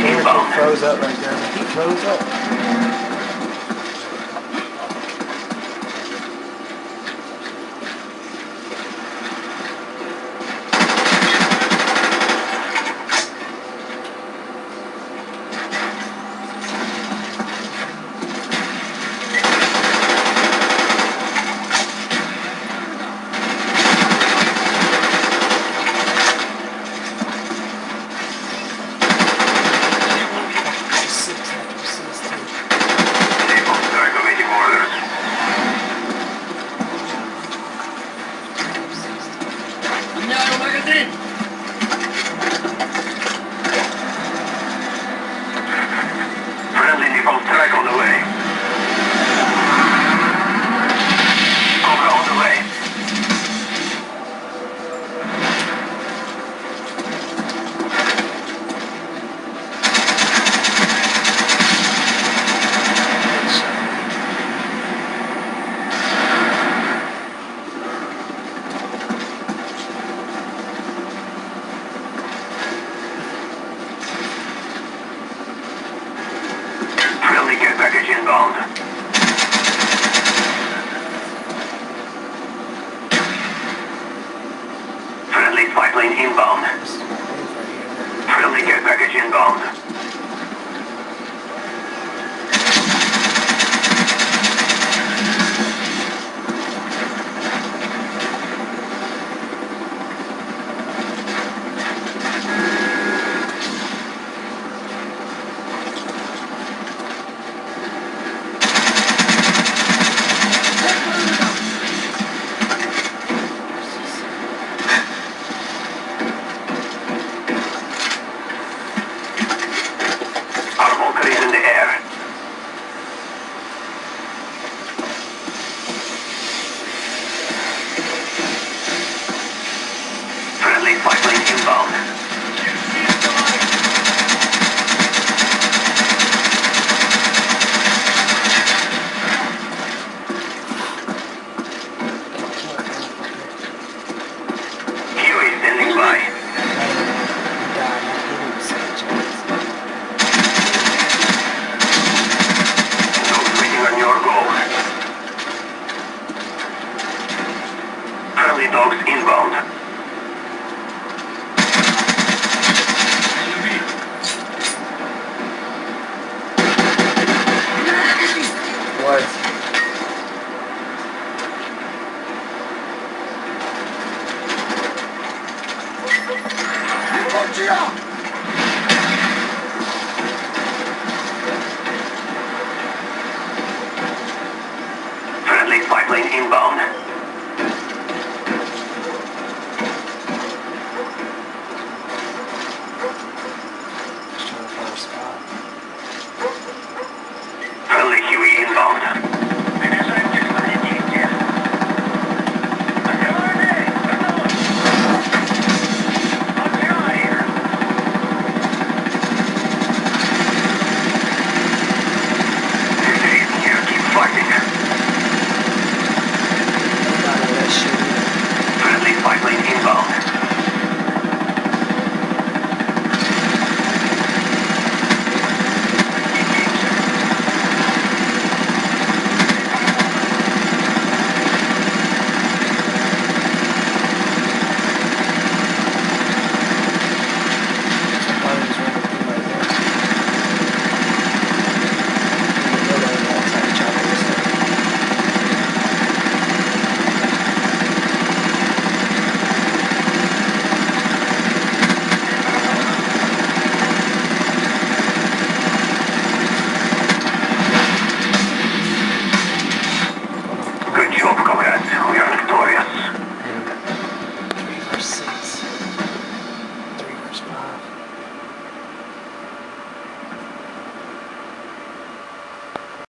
He bone. Froze up right there. He froze up. Airplane inbound. Friendly care package inbound. Georgia! Bradley five inbound.